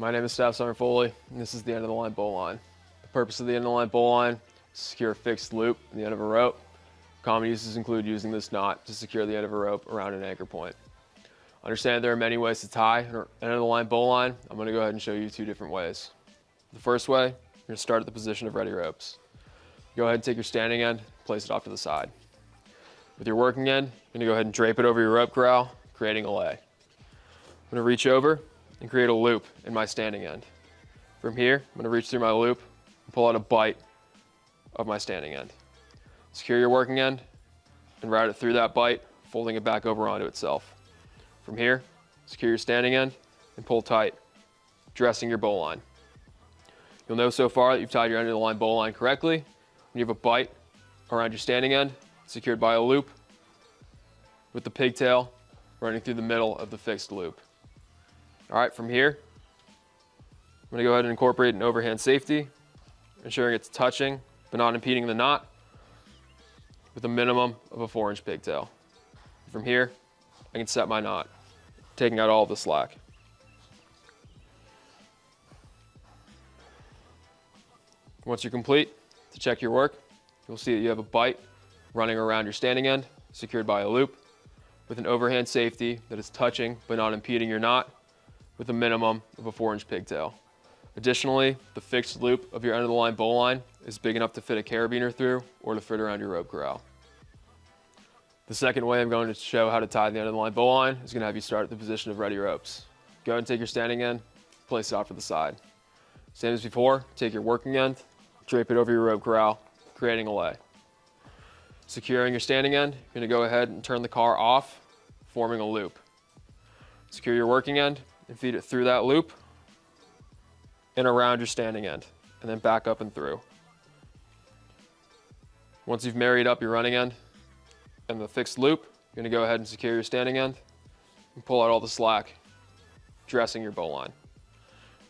My name is Staff Sergeant Foley, and this is the end of the line bowline. The purpose of the end of the line bowline is to secure a fixed loop in the end of a rope. Common uses include using this knot to secure the end of a rope around an anchor point. Understand there are many ways to tie an end of the line bowline. I'm going to go ahead and show you two different ways. The first way, you're going to start at the position of ready ropes. Go ahead and take your standing end, place it off to the side. With your working end, you're going to go ahead and drape it over your rope corral, creating a lay. I'm going to reach over and create a loop in my standing end. From here, I'm going to reach through my loop and pull out a bite of my standing end. Secure your working end and route it through that bite, folding it back over onto itself. From here, secure your standing end and pull tight, dressing your bowline. You'll know so far that you've tied your end of the line bowline correctly when you have a bite around your standing end secured by a loop with the pigtail running through the middle of the fixed loop. All right, from here, I'm gonna go ahead and incorporate an overhand safety, ensuring it's touching but not impeding the knot with a minimum of a four inch pigtail. From here, I can set my knot, taking out all the slack. Once you're complete, to check your work, you'll see that you have a bite running around your standing end, secured by a loop, with an overhand safety that is touching but not impeding your knot, with a minimum of a four inch pigtail. Additionally, the fixed loop of your end of the line bowline is big enough to fit a carabiner through or to fit around your rope corral. The second way I'm going to show how to tie the end of the line bowline is going to have you start at the position of ready ropes. Go ahead and take your standing end, place it off to the side. Same as before, take your working end, drape it over your rope corral, creating a lay. Securing your standing end, you're going to go ahead and turn the car off, forming a loop. Secure your working end and feed it through that loop and around your standing end, and then back up and through. Once you've married up your running end and the fixed loop, you're gonna go ahead and secure your standing end and pull out all the slack, dressing your bowline.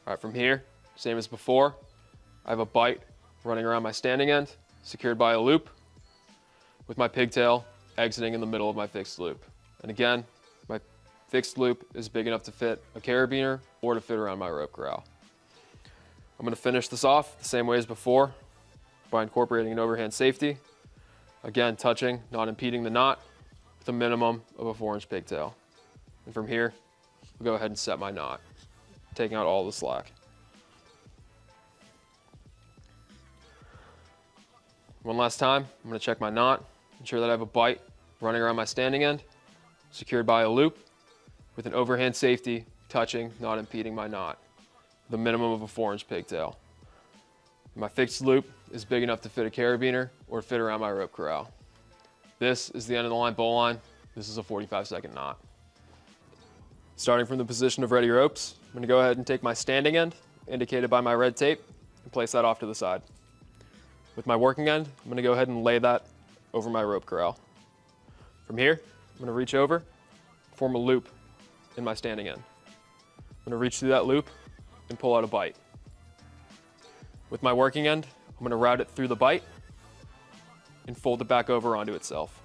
All right, from here, same as before, I have a bite running around my standing end, secured by a loop, with my pigtail exiting in the middle of my fixed loop. And again, fixed loop is big enough to fit a carabiner or to fit around my rope corral. I'm gonna finish this off the same way as before by incorporating an overhand safety. Again, touching, not impeding the knot with a minimum of a four inch pigtail. And from here, I'll go ahead and set my knot, taking out all the slack. One last time, I'm gonna check my knot, ensure that I have a bite running around my standing end, secured by a loop, with an overhand safety touching, not impeding my knot, the minimum of a four inch pigtail. My fixed loop is big enough to fit a carabiner or fit around my rope corral. This is the end of the line bowline. This is a 45 second knot. Starting from the position of ready ropes, I'm gonna go ahead and take my standing end, indicated by my red tape, and place that off to the side. With my working end, I'm gonna go ahead and lay that over my rope corral. From here, I'm gonna reach over, form a loop in my standing end. I'm gonna reach through that loop and pull out a bite. With my working end, I'm gonna route it through the bite and fold it back over onto itself.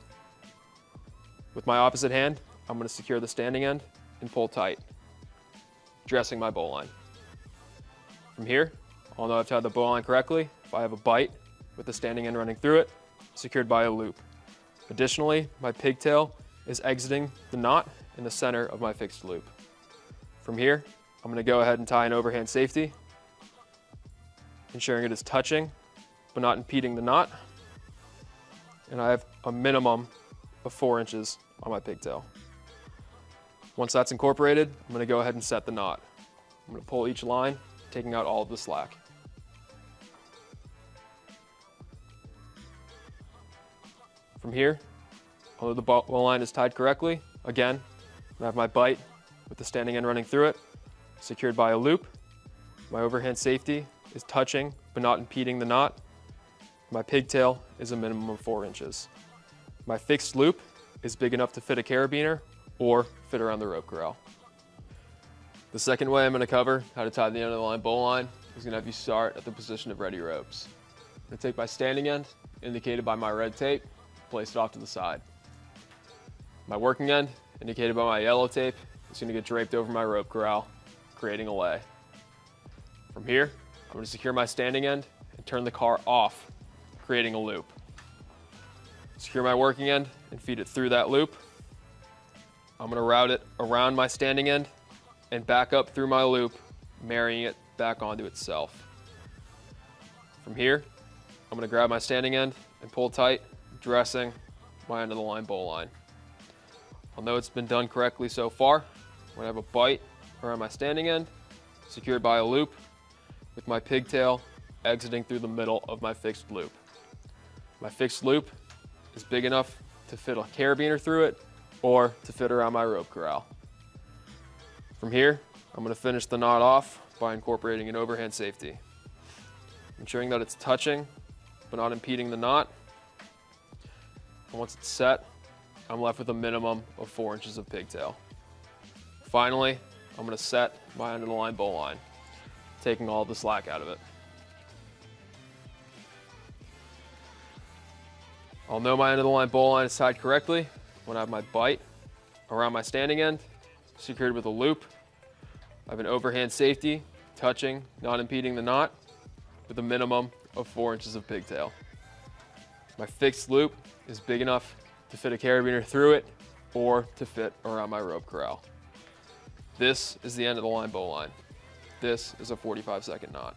With my opposite hand, I'm gonna secure the standing end and pull tight, dressing my bowline. From here, I'll know I've tied the bowline correctly if I have a bite with the standing end running through it, secured by a loop. Additionally, my pigtail is exiting the knot in the center of my fixed loop. From here, I'm gonna go ahead and tie an overhand safety, ensuring it is touching, but not impeding the knot. And I have a minimum of four inches on my pigtail. Once that's incorporated, I'm gonna go ahead and set the knot. I'm gonna pull each line, taking out all of the slack. From here, although the line is tied correctly, again, I have my bite with the standing end running through it, secured by a loop. My overhand safety is touching but not impeding the knot. My pigtail is a minimum of four inches. My fixed loop is big enough to fit a carabiner or fit around the rope corral. The second way I'm gonna cover how to tie the end of the line bowline is gonna have you start at the position of ready ropes. I'm gonna take my standing end, indicated by my red tape, place it off to the side. My working end, indicated by my yellow tape, is gonna get draped over my rope corral, creating a lay. From here, I'm to secure my standing end and turn the car off, creating a loop. Secure my working end and feed it through that loop. I'm going to route it around my standing end and back up through my loop, marrying it back onto itself. From here, I'm going to grab my standing end and pull tight, dressing my end of the line bowline. Know it's been done correctly so far when I have a bite around my standing end, secured by a loop, with my pigtail exiting through the middle of my fixed loop. My fixed loop is big enough to fit a carabiner through it or to fit around my rope corral. From here, I'm going to finish the knot off by incorporating an overhand safety. Ensuring that it's touching but not impeding the knot. And once it's set, I'm left with a minimum of four inches of pigtail. Finally, I'm going to set my of the line bowline, taking all the slack out of it. I'll know my end of the line bowline is tied correctly when I have my bite around my standing end, secured with a loop. I have an overhand safety, touching, not impeding the knot, with a minimum of four inches of pigtail. My fixed loop is big enough to fit a carabiner through it or to fit around my rope corral. This is the end of the line bowline. This is a 45 second knot.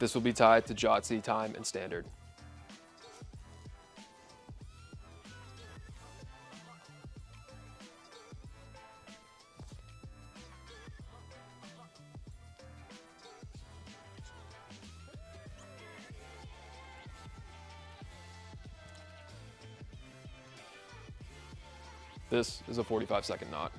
This will be tied to JOTC time and standard. This is a 45 second knot.